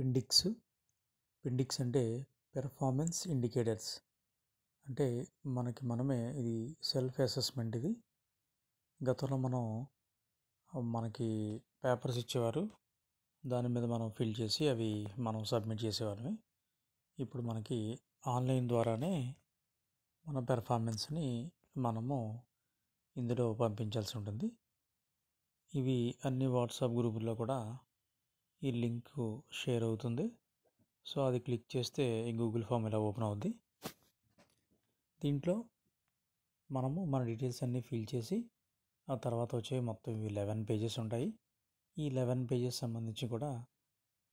పిండిక్స్ పిండిక్స్ అంటే performance indicators. అంటే మనకి మనమే ఇది సెల్ఫ్ అసెస్మెంట్ ఇది. గతంలో మనం మనకి పేపర్స్ ఇచ్చేవారు. దాని మీద మనం ఫిల్ చేసి అవి మనం సబ్మిట్ చేసేవాళ్ళమే ఇప్పుడు మనకి ఆన్లైన్ ద్వారానే మన పెర్ఫార్మెన్స్ని మనము ఇందులో పంపించాల్సి ఉంటుంది. ఇవి అన్ని వాట్సాప్ గ్రూపుల్లో కూడా ఈ లింక్ షేర్ అవుతుంది. సో అది క్లిక్ చేస్తే ఈ గూగుల్ ఫామ్ ఇలా ఓపెన్ అవుద్ది. దీంట్లో మనము మన డీటెయిల్స్ అన్నీ ఫిల్ చేసి ఆ తర్వాత వచ్చే మొత్తం ఇవి లెవెన్ పేజెస్ ఉంటాయి. ఈ లెవెన్ పేజెస్ సంబంధించి కూడా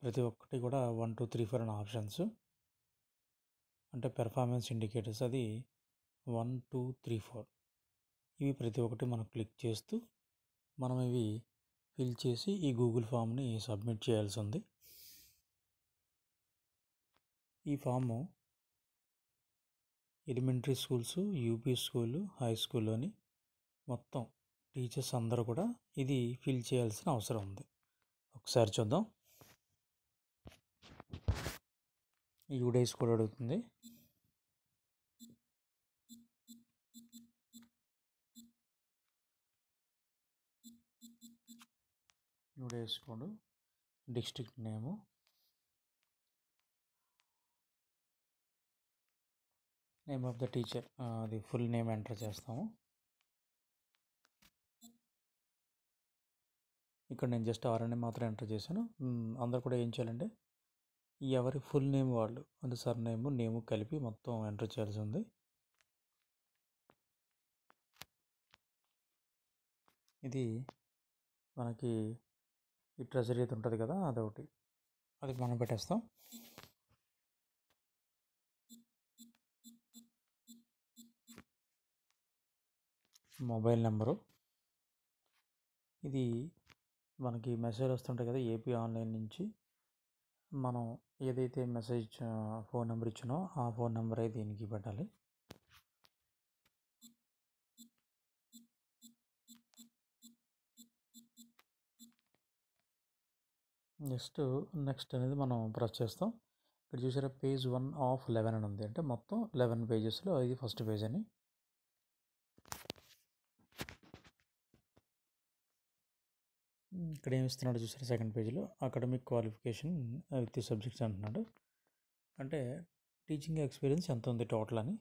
ప్రతి ఒక్కటి కూడా వన్ టూ త్రీ ఫోర్ అనే ఆప్షన్స్. అంటే పెర్ఫార్మెన్స్ ఇండికేటర్స్ అది వన్ టూ త్రీ ఫోర్. ఇవి ప్రతి ఒక్కటి మనం క్లిక్ చేస్తూ మనం ఇవి ఫిల్ చేసి ఈ గూగుల్ ఫామ్ని సబ్మిట్ చేయాల్సి ఉంది ఈ form elementary schools UP school high స్కూల్లోని మొత్తం టీచర్స్ అందరూ కూడా ఇది ఫిల్ చేయాల్సిన అవసరం ఉంది. ఒకసారి చూద్దాం. యూడేస్ కూడా అడుగుతుంది. ఇప్పుడు వేసుకోండు district name. Name of the teacher అది ఫుల్ నేమ్ ఎంటర్ చేస్తాము. ఇక్కడ నేను జస్ట్ ఆర్ఎన్ఏ మాత్రం ఎంటర్ చేశాను. అందరు కూడా ఏం చేయాలంటే ఎవరి ఫుల్ నేమ్ వాళ్ళు అంటే సర్ నేమ్ నేము కలిపి మొత్తం ఎంటర్ చేయాల్సి ఉంది. ఇది మనకి ఈ ట్రెజరీ అయితే ఉంటుంది కదా అదొకటి. అది మనం పెట్టేస్తాం. Mobile number. ఇది మనకి మెసేజ్ వస్తుంటాయి కదా ఏపీ ఆన్లైన్ నుంచి. మనం ఏదైతే మెసేజ్ ఫోన్ నెంబర్ ఇచ్చినో ఆ ఫోన్ నెంబర్ దీనికి పెట్టాలి. నెక్స్ట్ నెక్స్ట్ అనేది మనం ప్రెస్ చేస్తాం. ఇక్కడ చూసారా పేజ్ వన్ ఆఫ్ లెవెన్ అని ఉంది. అంటే మొత్తం లెవెన్ పేజెస్లో ఇది ఫస్ట్ పేజ్ అని. ఇక్కడ ఏమి ఇస్తున్నాడు చూసారా సెకండ్ పేజీలో. అకాడమిక్ క్వాలిఫికేషన్ విత్ సబ్జెక్ట్స్ అంటున్నాడు. అంటే టీచింగ్ ఎక్స్పీరియన్స్ ఎంత ఉంది టోటల్ అని.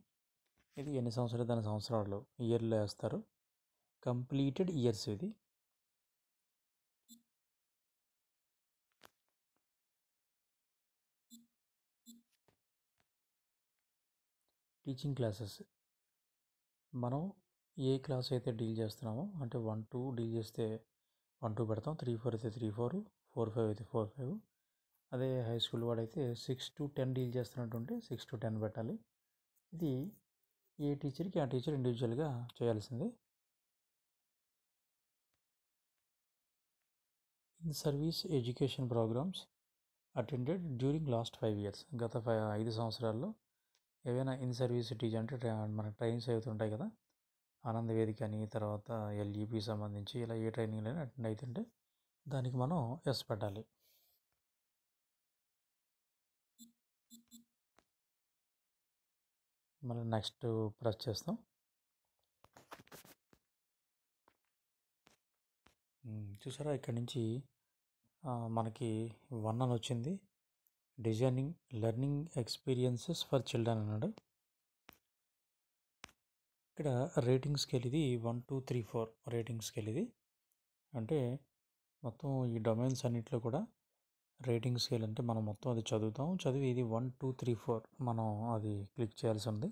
ఇది ఎన్ని సంవత్సరాలు దాని సంవత్సరాలు ఇయర్లో వేస్తారు. కంప్లీటెడ్ ఇయర్స్ ఇది. Teaching classes. మనం ఏ క్లాస్ అయితే డీల్ చేస్తున్నామో అంటే వన్ టూ డీల్ చేస్తే వన్ టూ పెడతాం త్రీ ఫోర్ అయితే త్రీ ఫోర్ ఫోర్ ఫైవ్ అయితే ఫోర్ ఫైవ్. అదే హై స్కూల్ వాడైతే సిక్స్ టు టెన్ డీల్ చేస్తున్నట్టుంటే సిక్స్ టు టెన్ పెట్టాలి. ఇది ఏ టీచర్కి ఆ టీచర్ ఇండివిజువల్గా చేయాల్సిందే. In service education programmes attended during last five years. గత ఫైవ్ ఐదు సంవత్సరాల్లో ఏవైనా ఇన్ సర్వీస్ సిటీస్ అంటే మన ట్రైన్స్ అవుతుంటాయి కదా. ఆనంద వేదిక అని తర్వాత ఎల్ఈపి సంబంధించి ఇలా ఏ ట్రైనింగ్ అయినా అటెండ్ అవుతుంటే దానికి మనం ఎస్ పెట్టాలి. మళ్ళీ నెక్స్ట్ ప్రెస్ చేస్తాం. చూసారా? ఇక్కడ నుంచి మనకి వన్ అని వచ్చింది. Designing learning experiences for children అన్నాడు. ఇక్కడ రేటింగ్ స్కేల్ ఇది one two three four rating scale ఇది. అంటే మొత్తం ఈ డొమైన్స్ అన్నింటిలో కూడా రేటింగ్ స్కేల్ అంటే మనం మొత్తం అది చదువుతాం. చదివి ఇది వన్ టూ త్రీ ఫోర్ మనం అది క్లిక్ చేయాల్సి ఉంది.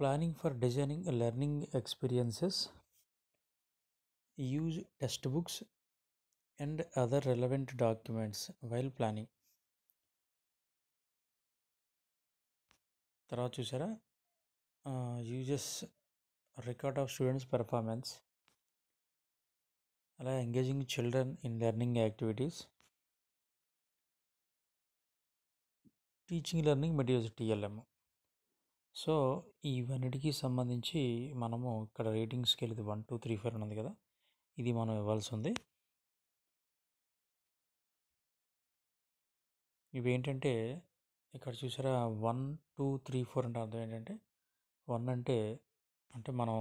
Planning for designing learning experiences use textbooks and other relevant documents while planning తర్వాత చూసారా? Uses record of students performance అలా engaging children in learning activities teaching learning materials TLM so ఇవన్నిటికీ సంబంధించి మనము ఇక్కడ రేటింగ్ స్కేల్ ఇది వన్ టూ త్రీ ఫోర్ ఉన్నది కదా? ఇది మనం ఇవ్వాల్సి ఉంది. ఇవేంటంటే ఇక్కడ చూసారా వన్ టూ త్రీ ఫోర్ అంటే అర్థం ఏంటంటే వన్ అంటే అంటే మనం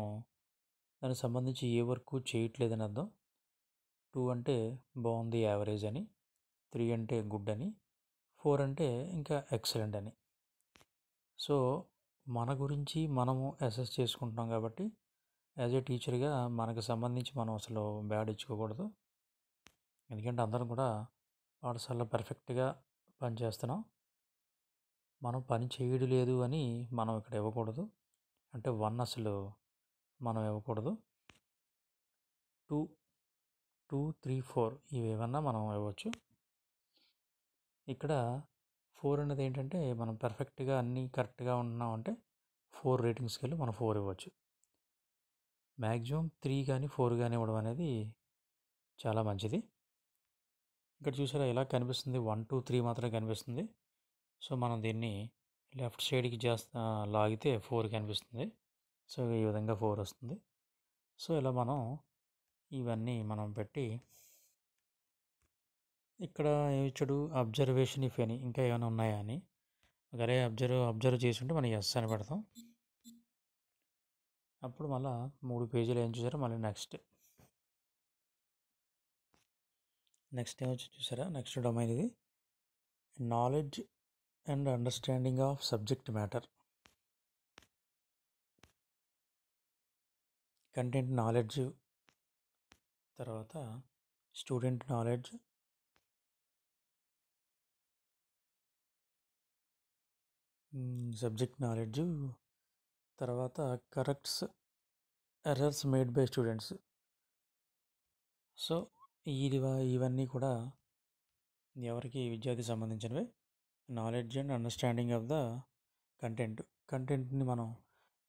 దానికి సంబంధించి ఏ వర్క్ చేయట్లేదని అర్థం. టూ అంటే బాగుంది యావరేజ్ అని త్రీ అంటే గుడ్ అని ఫోర్ అంటే ఇంకా ఎక్సలెంట్ అని. సో మన గురించి మనము అసెస్ చేసుకుంటున్నాం కాబట్టి యాజ్ ఏ టీచర్గా మనకు సంబంధించి మనం అసలు బ్యాడ్ ఇచ్చుకోకూడదు. ఎందుకంటే అందరం కూడా పాఠశాలలో పర్ఫెక్ట్గా పని చేస్తున్నాం. మనం పని చేయడం లేదు అని మనం ఇక్కడ ఇవ్వకూడదు. అంటే వన్ అసలు మనం ఇవ్వకూడదు. టూ టూ త్రీ ఫోర్ ఇవి ఏమన్నా మనం ఇవ్వచ్చు. ఇక్కడ ఫోర్ అనేది ఏంటంటే మనం పర్ఫెక్ట్గా అన్నీ కరెక్ట్గా ఉన్నాం అంటే ఫోర్ రేటింగ్స్కి వెళ్ళి మనం ఫోర్ ఇవ్వచ్చు. మ్యాక్సిమం త్రీ కానీ ఫోర్ కానీ ఇవ్వడం అనేది చాలా మంచిది. ఇక్కడ చూసారా ఇలా కనిపిస్తుంది? వన్ టూ త్రీ మాత్రమే కనిపిస్తుంది. సో మనం దీన్ని లెఫ్ట్ సైడ్కి చేస్తా లాగితే ఫోర్ కనిపిస్తుంది. సో ఈ విధంగా ఫోర్ వస్తుంది. సో ఇలా మనం ఇవన్నీ మనం పెట్టి ఇక్కడ ఏమిచ్చాడు అబ్జర్వేషన్ ఇఫ్ అని ఇంకా ఏమైనా ఉన్నాయా అని. ఒకరే అబ్జర్వ్ అబ్జర్వ్ చేసి ఉంటే మనం ఎస్ అని పెడతాం. అప్పుడు మళ్ళీ మూడు పేజీలు ఏం చూసారో మళ్ళీ నెక్స్ట్. నెక్స్ట్ ఏమొచ్చి చూసారా? నెక్స్ట్ డొమైన్ ఇది. Knowledge and understanding of subject matter. Content knowledge తర్వాత స్టూడెంట్ నాలెడ్జ్. Subject knowledge. తర్వాత corrects errors made by students. So ఇది ఇవన్నీ కూడా ఎవరికి విద్యార్థి సంబంధించినవే. Knowledge and understanding of the content కంటెంట్ని మనం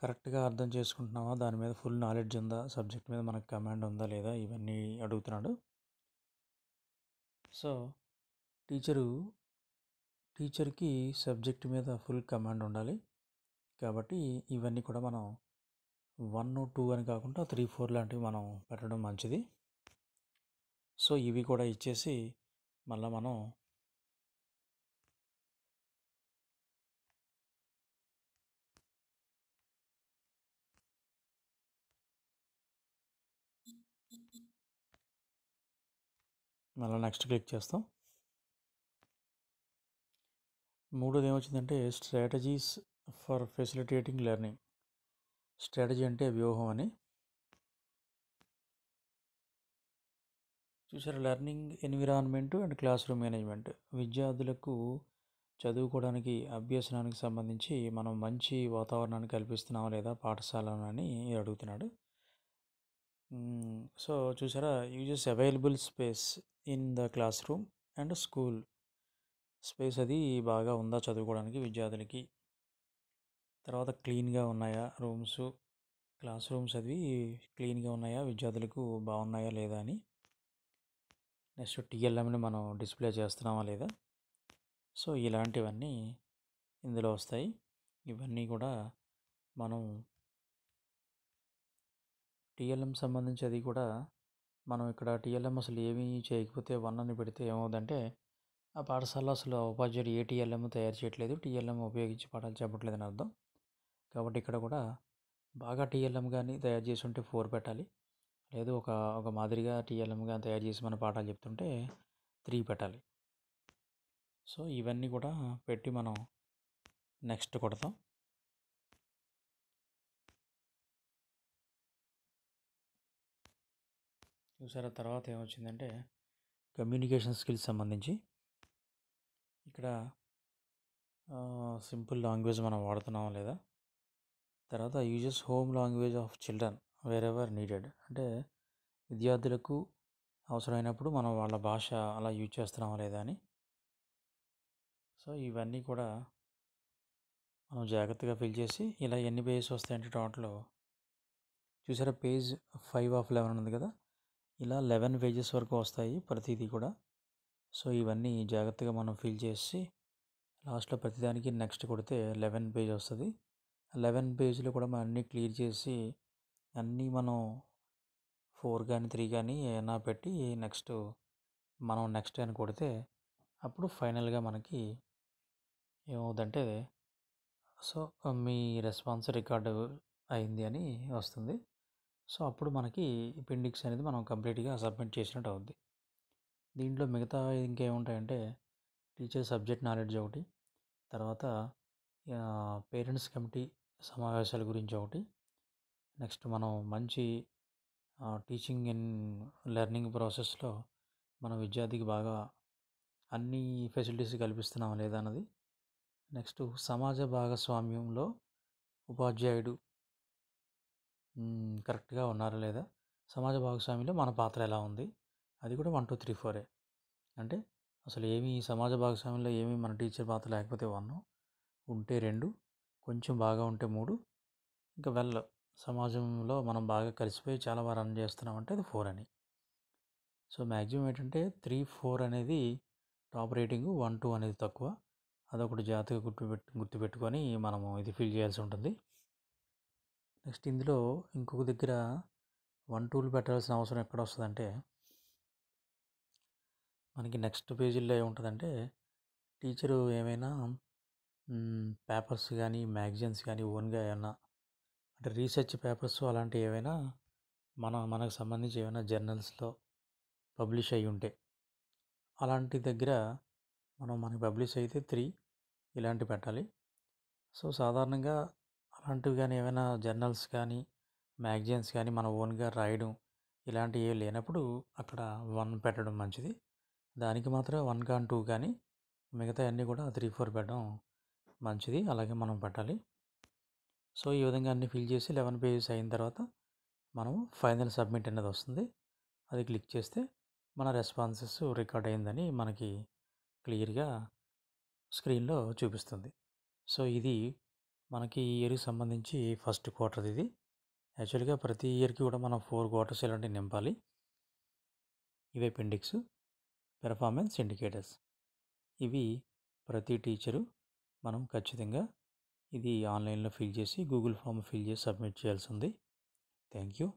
కరెక్ట్గా అర్థం చేసుకుంటున్నామా? దాని మీద ఫుల్ నాలెడ్జ్ ఉందా? సబ్జెక్ట్ మీద మనకు కమాండ్ ఉందా లేదా? ఇవన్నీ అడుగుతున్నాడు. సో టీచరు టీచర్కి సబ్జెక్ట్ మీద ఫుల్ కమాండ్ ఉండాలి. కాబట్టి ఇవన్నీ కూడా మనం వన్ టూ అని కాకుండా త్రీ ఫోర్ లాంటివి మనం పెట్టడం మంచిది. సో ఇవి కూడా ఇచ్చేసి మళ్ళీ మనం మళ్ళీ నెక్స్ట్ క్లిక్ చేస్తాం. మూడోది ఏమొచ్చిందంటే strategies for facilitating learning. Strategy అంటే వ్యూహం అని. చూసారా? Learning environment and classroom management. విద్యార్థులకు చదువుకోవడానికి అభ్యసనానికి సంబంధించి మనం మంచి వాతావరణాన్ని కల్పిస్తున్నాం లేదా పాఠశాలని అడుగుతున్నాడు. సో చూసారా? Uses available space in the classroom and school. Space అది బాగా ఉందా చదువుకోవడానికి విద్యార్థులకి? తర్వాత క్లీన్గా ఉన్నాయా రూమ్స్? క్లాస్ రూమ్స్ అవి క్లీన్గా ఉన్నాయా? విద్యార్థులకు బాగున్నాయా లేదా అని నెక్స్ట్ టీఎల్ఎంని మనం డిస్ప్లే చేస్తున్నామా లేదా? సో ఇలాంటివన్నీ ఇందులో వస్తాయి. ఇవన్నీ కూడా మనం టీఎల్ఎం సంబంధించి అది కూడా మనం ఇక్కడ టీఎల్ఎం అసలు ఏమీ చేయకపోతే వన్ అని పెడితే ఏమవుతుందంటే ఆ పాఠశాలలో అసలు ఉపాధ్యాయుడు ఏ టీఎల్ఎం తయారు చేయట్లేదు. టీఎల్ఎం ఉపయోగించి పాఠాలు చెప్పట్లేదు అని అర్థం. కాబట్టి ఇక్కడ కూడా బాగా టీఎల్ఎం కానీ తయారు చేసి ఉంటే ఫోర్ పెట్టాలి. లేదు ఒక ఒక మాదిరిగా టీఎల్ఎంగా తయారు చేసి మన పాఠాలు చెప్తుంటే త్రీ పెట్టాలి. సో ఇవన్నీ కూడా పెట్టి మనం నెక్స్ట్ కొడతాం. చూసారా తర్వాత ఏమొచ్చిందంటే కమ్యూనికేషన్ స్కిల్స్ సంబంధించి ఇక్కడ సింపుల్ లాంగ్వేజ్ మనం వాడుతున్నాం లేదా? తర్వాత uses home language of children. Wherever needed అంటే విద్యార్థులకు అవసరమైనప్పుడు మనం వాళ్ళ భాష అలా యూజ్ చేస్తున్నామా లేదా అని. సో ఇవన్నీ కూడా మనం జాగ్రత్తగా ఫిల్ చేసి ఇలా ఎన్ని పేజెస్ వస్తాయంటే టోటల్ చూసారా? పేజ్ ఫైవ్ ఆఫ్ లెవెన్ ఉంది కదా? ఇలా లెవెన్ పేజెస్ వరకు వస్తాయి ప్రతిదీ కూడా. సో ఇవన్నీ జాగ్రత్తగా మనం ఫిల్ చేసి లాస్ట్లో ప్రతిదానికి నెక్స్ట్ కొడితే లెవెన్ పేజ్ వస్తుంది. లెవెన్ పేజ్లో కూడా మనం అన్నీ క్లియర్ చేసి అన్నీ మనం ఫోర్ కానీ త్రీ కానీ ఏమైనా పెట్టి నెక్స్ట్ మనం నెక్స్ట్ అని కొడితే అప్పుడు ఫైనల్గా మనకి ఏమవుతుందంటే సో మీ రెస్పాన్స్ రికార్డు అయింది అని వస్తుంది. సో అప్పుడు మనకి అపెండిక్స్ అనేది మనం కంప్లీట్గా సబ్మిట్ చేసినట్టు అవుద్ది. దీంట్లో మిగతా ఇంకేముంటాయంటే టీచర్ సబ్జెక్ట్ నాలెడ్జ్ ఒకటి తర్వాత పేరెంట్స్ కమిటీ సమావేశాల గురించి ఒకటి నెక్స్ట్ మనం మంచి టీచింగ్ అండ్ లెర్నింగ్ ప్రాసెస్లో మన విద్యార్థికి బాగా అన్ని ఫెసిలిటీస్ కల్పిస్తున్నామా లేదా అన్నది నెక్స్ట్ సమాజ భాగస్వామ్యంలో ఉపాధ్యాయుడు కరెక్ట్గా ఉన్నారా లేదా? సమాజ భాగస్వామ్యంలో మన పాత్ర ఎలా ఉంది? అది కూడా వన్ టూ త్రీ ఫోరే. అంటే అసలు ఏమి సమాజ భాగస్వామ్యంలో ఏమి మన టీచర్ పాత్ర లేకపోతే వన్ ఉంటే రెండు కొంచెం బాగా ఉంటే మూడు ఇంకా వెల్. సమాజంలో మనం బాగా కలిసిపోయి చాలా బాగా రన్ చేస్తున్నామంటే అది ఫోర్ అని. సో మ్యాక్సిమం ఏంటంటే త్రీ ఫోర్ అనేది టాప్ రేటింగ్ వన్ టూ అనేది తక్కువ. అదొకటి జాగ్రత్తగా గుర్తుపెట్టు గుర్తుపెట్టుకొని మనము ఇది ఫిల్ చేయాల్సి ఉంటుంది. నెక్స్ట్ ఇందులో ఇంకొక దగ్గర వన్ టూలు పెట్టాల్సిన అవసరం ఎక్కడ వస్తుందంటే మనకి నెక్స్ట్ పేజీల్లో ఏముంటుందంటే టీచరు ఏమైనా పేపర్స్ కానీ మ్యాగజైన్స్ కానీ ఓన్గా ఏమైనా అంటే రీసెర్చ్ పేపర్స్ అలాంటివి ఏవైనా మన మనకు సంబంధించి ఏమైనా జర్నల్స్లో పబ్లిష్ అయి ఉంటే అలాంటి దగ్గర మనం మనకి పబ్లిష్ అయితే త్రీ ఇలాంటి పెట్టాలి. సో సాధారణంగా అలాంటివి కానీ ఏమైనా జర్నల్స్ కానీ మ్యాగజైన్స్ కానీ మన ఓన్గా రాయడం ఇలాంటివి ఏవి లేనప్పుడు అక్కడ వన్ పెట్టడం మంచిది. దానికి మాత్రం వన్ కానీ టూ కానీ మిగతా అన్నీ కూడా త్రీ ఫోర్ పెట్టడం మంచిది. అలాగే మనం పెట్టాలి. సో ఈ విధంగా అన్ని ఫిల్ చేసి లెవెన్ పేజెస్ అయిన తర్వాత మనం ఫైనల్ సబ్మిట్ అనేది వస్తుంది. అది క్లిక్ చేస్తే మన రెస్పాన్సెస్ రికార్డ్ అయిందని మనకి క్లియర్గా స్క్రీన్లో చూపిస్తుంది. సో ఇది మనకి ఈ ఇయర్కి సంబంధించి ఫస్ట్ క్వార్టర్ ఇది. యాక్చువల్గా ప్రతి ఇయర్కి కూడా మనం ఫోర్ క్వార్టర్స్ ఇలాంటివి నింపాలి. ఇవే పెండిక్స్ పెర్ఫార్మెన్స్ ఇండికేటర్స్. ఇవి ప్రతి టీచరు మనం ఖచ్చితంగా ఇది ఆన్లైన్లో ఫిల్ చేసి గూగుల్ ఫామ్ ఫిల్ చేసి సబ్మిట్ చేయాల్సి ఉంది. Thank you